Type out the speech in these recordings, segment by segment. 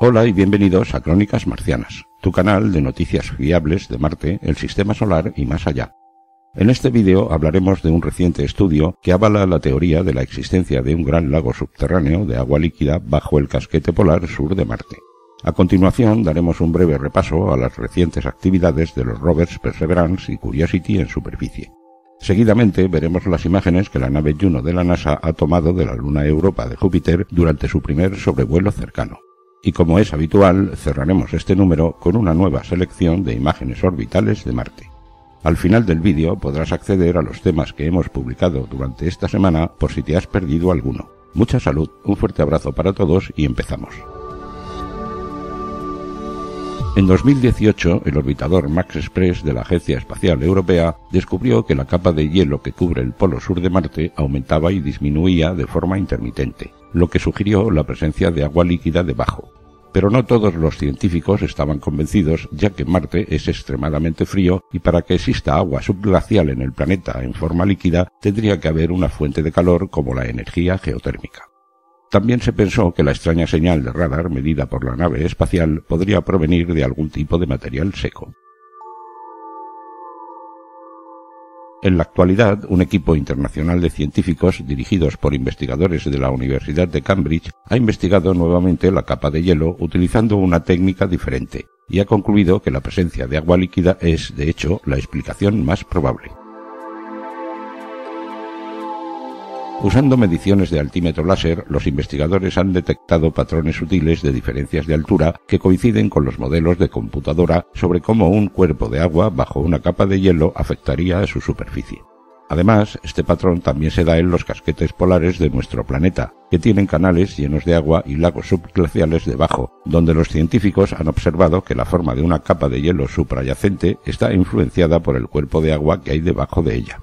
Hola y bienvenidos a Crónicas Marcianas, tu canal de noticias fiables de Marte, el Sistema Solar y más allá. En este vídeo hablaremos de un reciente estudio que avala la teoría de la existencia de un gran lago subterráneo de agua líquida bajo el casquete polar sur de Marte. A continuación daremos un breve repaso a las recientes actividades de los rovers Perseverance y Curiosity en superficie. Seguidamente veremos las imágenes que la nave Juno de la NASA ha tomado de la luna Europa de Júpiter durante su primer sobrevuelo cercano. Y como es habitual, cerraremos este número con una nueva selección de imágenes orbitales de Marte. Al final del vídeo podrás acceder a los temas que hemos publicado durante esta semana por si te has perdido alguno. Mucha salud, un fuerte abrazo para todos y empezamos. En 2018, el orbitador Max Express de la Agencia Espacial Europea descubrió que la capa de hielo que cubre el polo sur de Marte aumentaba y disminuía de forma intermitente, lo que sugirió la presencia de agua líquida debajo. Pero no todos los científicos estaban convencidos, ya que Marte es extremadamente frío y para que exista agua subglacial en el planeta en forma líquida tendría que haber una fuente de calor como la energía geotérmica. También se pensó que la extraña señal de radar medida por la nave espacial podría provenir de algún tipo de material seco. En la actualidad, un equipo internacional de científicos dirigidos por investigadores de la Universidad de Cambridge ha investigado nuevamente la capa de hielo utilizando una técnica diferente y ha concluido que la presencia de agua líquida es, de hecho, la explicación más probable. Usando mediciones de altímetro láser, los investigadores han detectado patrones sutiles de diferencias de altura que coinciden con los modelos de computadora sobre cómo un cuerpo de agua bajo una capa de hielo afectaría a su superficie. Además, este patrón también se da en los casquetes polares de nuestro planeta, que tienen canales llenos de agua y lagos subglaciales debajo, donde los científicos han observado que la forma de una capa de hielo suprayacente está influenciada por el cuerpo de agua que hay debajo de ella.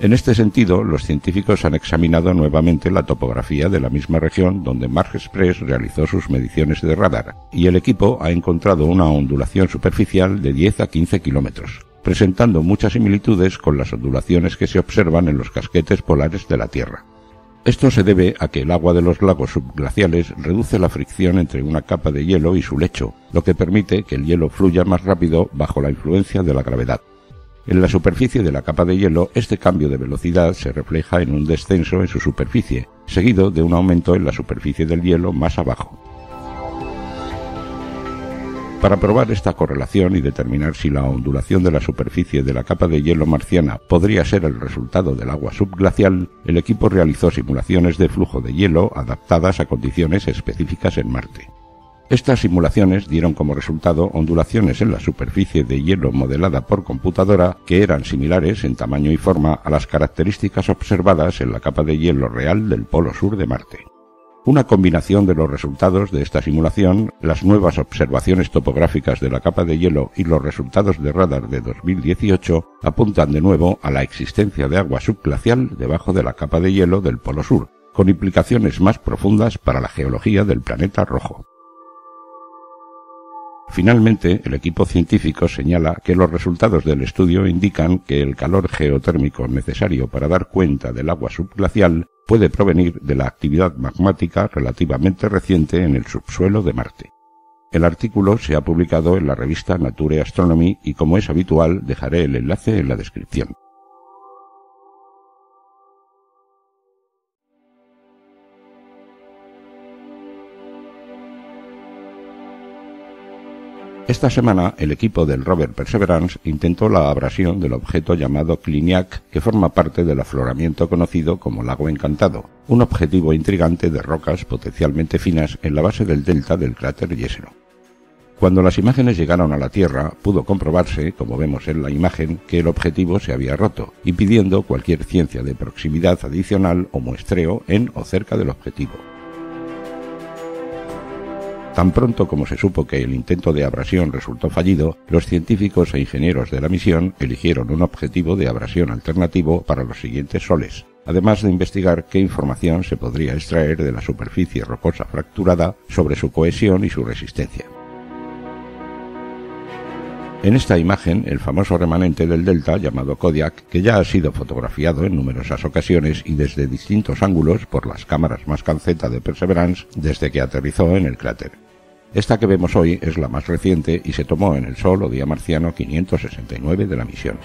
En este sentido, los científicos han examinado nuevamente la topografía de la misma región donde Mark Express realizó sus mediciones de radar, y el equipo ha encontrado una ondulación superficial de 10 a 15 kilómetros, presentando muchas similitudes con las ondulaciones que se observan en los casquetes polares de la Tierra. Esto se debe a que el agua de los lagos subglaciales reduce la fricción entre una capa de hielo y su lecho, lo que permite que el hielo fluya más rápido bajo la influencia de la gravedad. En la superficie de la capa de hielo, este cambio de velocidad se refleja en un descenso en su superficie, seguido de un aumento en la superficie del hielo más abajo. Para probar esta correlación y determinar si la ondulación de la superficie de la capa de hielo marciana podría ser el resultado del agua subglacial, el equipo realizó simulaciones de flujo de hielo adaptadas a condiciones específicas en Marte. Estas simulaciones dieron como resultado ondulaciones en la superficie de hielo modelada por computadora que eran similares en tamaño y forma a las características observadas en la capa de hielo real del polo sur de Marte. Una combinación de los resultados de esta simulación, las nuevas observaciones topográficas de la capa de hielo y los resultados de radar de 2018 apuntan de nuevo a la existencia de agua subglacial debajo de la capa de hielo del polo sur, con implicaciones más profundas para la geología del planeta rojo. Finalmente, el equipo científico señala que los resultados del estudio indican que el calor geotérmico necesario para dar cuenta del agua subglacial puede provenir de la actividad magmática relativamente reciente en el subsuelo de Marte. El artículo se ha publicado en la revista Nature Astronomy y como es habitual dejaré el enlace en la descripción. Esta semana, el equipo del rover Perseverance intentó la abrasión del objeto llamado Cliniac, que forma parte del afloramiento conocido como Lago Encantado, un objetivo intrigante de rocas potencialmente finas en la base del delta del cráter Jezero. Cuando las imágenes llegaron a la Tierra, pudo comprobarse, como vemos en la imagen, que el objetivo se había roto, impidiendo cualquier ciencia de proximidad adicional o muestreo en o cerca del objetivo. Tan pronto como se supo que el intento de abrasión resultó fallido, los científicos e ingenieros de la misión eligieron un objetivo de abrasión alternativo para los siguientes soles, además de investigar qué información se podría extraer de la superficie rocosa fracturada sobre su cohesión y su resistencia. En esta imagen, el famoso remanente del delta llamado Kodiak, que ya ha sido fotografiado en numerosas ocasiones y desde distintos ángulos por las cámaras más canceta de Perseverance desde que aterrizó en el cráter. Esta que vemos hoy es la más reciente y se tomó en el Sol día marciano 569 de la misión.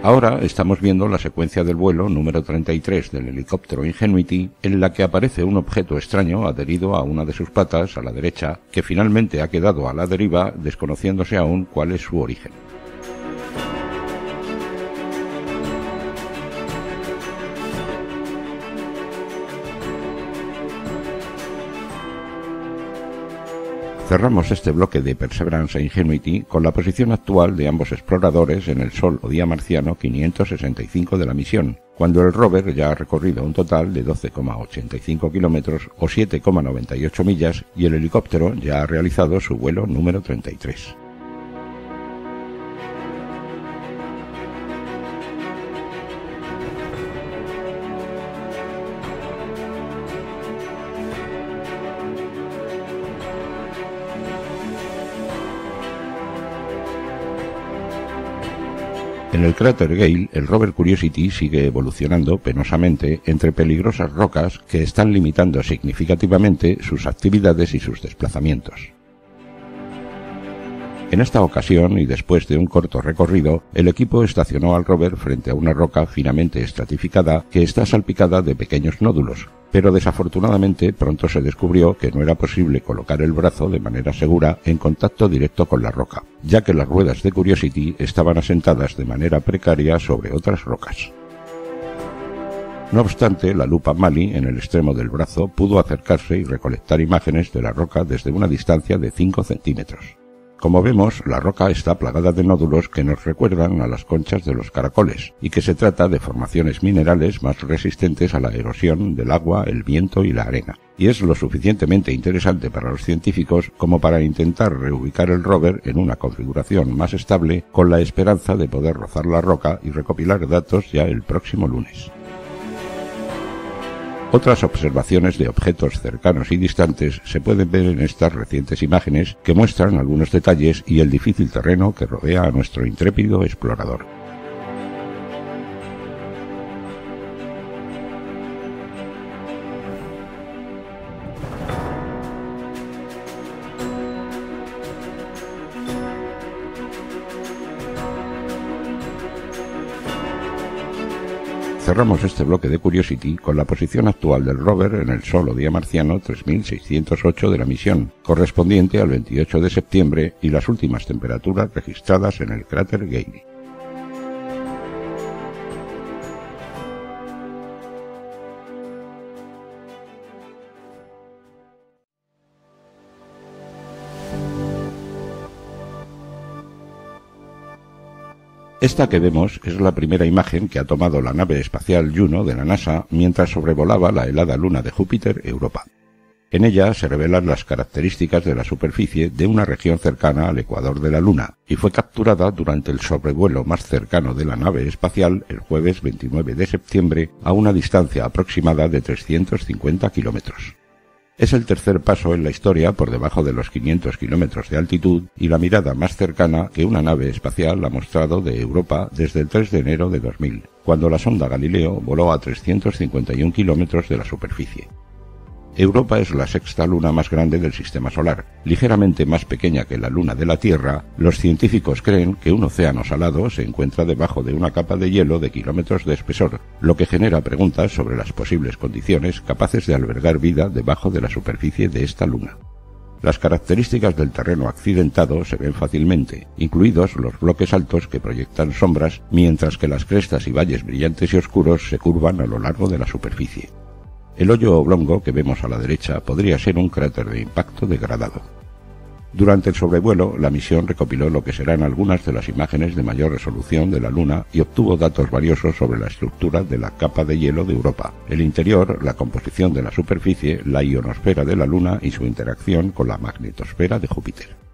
Ahora estamos viendo la secuencia del vuelo número 33 del helicóptero Ingenuity, en la que aparece un objeto extraño adherido a una de sus patas a la derecha, que finalmente ha quedado a la deriva desconociéndose aún cuál es su origen. Cerramos este bloque de Perseverance e Ingenuity con la posición actual de ambos exploradores en el Sol o día marciano 565 de la misión, cuando el rover ya ha recorrido un total de 12,85 kilómetros o 7,98 millas y el helicóptero ya ha realizado su vuelo número 33. En el cráter Gale, el rover Curiosity sigue evolucionando penosamente entre peligrosas rocas que están limitando significativamente sus actividades y sus desplazamientos. En esta ocasión, y después de un corto recorrido, el equipo estacionó al rover frente a una roca finamente estratificada que está salpicada de pequeños nódulos, pero desafortunadamente pronto se descubrió que no era posible colocar el brazo de manera segura en contacto directo con la roca, ya que las ruedas de Curiosity estaban asentadas de manera precaria sobre otras rocas. No obstante, la lupa Mali en el extremo del brazo pudo acercarse y recolectar imágenes de la roca desde una distancia de 5 centímetros. Como vemos, la roca está plagada de nódulos que nos recuerdan a las conchas de los caracoles, y que se trata de formaciones minerales más resistentes a la erosión del agua, el viento y la arena. Y es lo suficientemente interesante para los científicos como para intentar reubicar el rover en una configuración más estable con la esperanza de poder rozar la roca y recopilar datos ya el próximo lunes. Otras observaciones de objetos cercanos y distantes se pueden ver en estas recientes imágenes que muestran algunos detalles y el difícil terreno que rodea a nuestro intrépido explorador. Cerramos este bloque de Curiosity con la posición actual del rover en el solo día marciano 3608 de la misión, correspondiente al 28 de septiembre y las últimas temperaturas registradas en el cráter Gale. Esta que vemos es la primera imagen que ha tomado la nave espacial Juno de la NASA mientras sobrevolaba la helada luna de Júpiter, Europa. En ella se revelan las características de la superficie de una región cercana al ecuador de la Luna y fue capturada durante el sobrevuelo más cercano de la nave espacial el jueves 29 de septiembre a una distancia aproximada de 350 kilómetros. Es el tercer paso en la historia por debajo de los 500 kilómetros de altitud y la mirada más cercana que una nave espacial ha mostrado de Europa desde el 3 de enero de 2000, cuando la sonda Galileo voló a 351 kilómetros de la superficie. Europa es la sexta luna más grande del sistema solar. Ligeramente más pequeña que la luna de la Tierra, los científicos creen que un océano salado se encuentra debajo de una capa de hielo de kilómetros de espesor, lo que genera preguntas sobre las posibles condiciones capaces de albergar vida debajo de la superficie de esta luna. Las características del terreno accidentado se ven fácilmente, incluidos los bloques altos que proyectan sombras, mientras que las crestas y valles brillantes y oscuros se curvan a lo largo de la superficie. El hoyo oblongo que vemos a la derecha podría ser un cráter de impacto degradado. Durante el sobrevuelo, la misión recopiló lo que serán algunas de las imágenes de mayor resolución de la Luna y obtuvo datos valiosos sobre la estructura de la capa de hielo de Europa, el interior, la composición de la superficie, la ionosfera de la Luna y su interacción con la magnetosfera de Júpiter.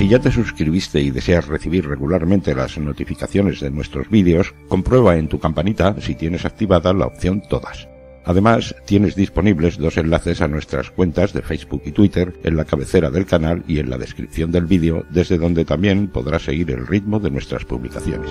Si ya te suscribiste y deseas recibir regularmente las notificaciones de nuestros vídeos, comprueba en tu campanita si tienes activada la opción Todas. Además, tienes disponibles dos enlaces a nuestras cuentas de Facebook y Twitter en la cabecera del canal y en la descripción del vídeo, desde donde también podrás seguir el ritmo de nuestras publicaciones.